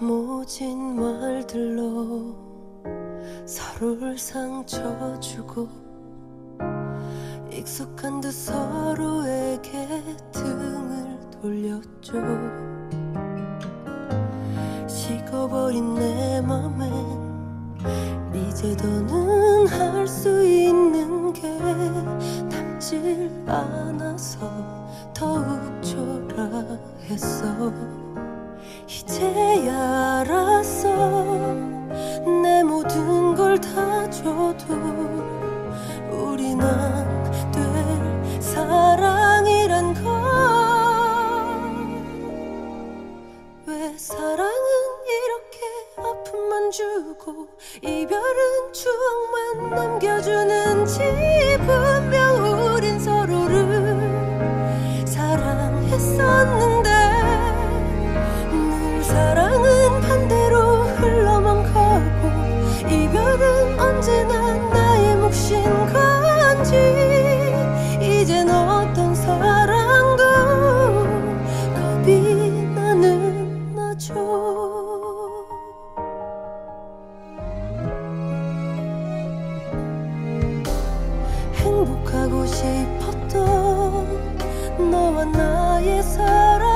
모진 말들로 서로를 상처 주고 익숙한 듯 서로에게 등을 돌렸죠. 식어버린 내 맘엔 이제 더는 할 수 있는 게 남질 않아서 더욱 초라했어. 이제야 우린 안될 사랑이란 걸왜 사랑은 이렇게 아픔만 주고 이별은 추억만 남겨주는지 싶었던 너와 나의 사랑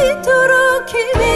이토록 힘이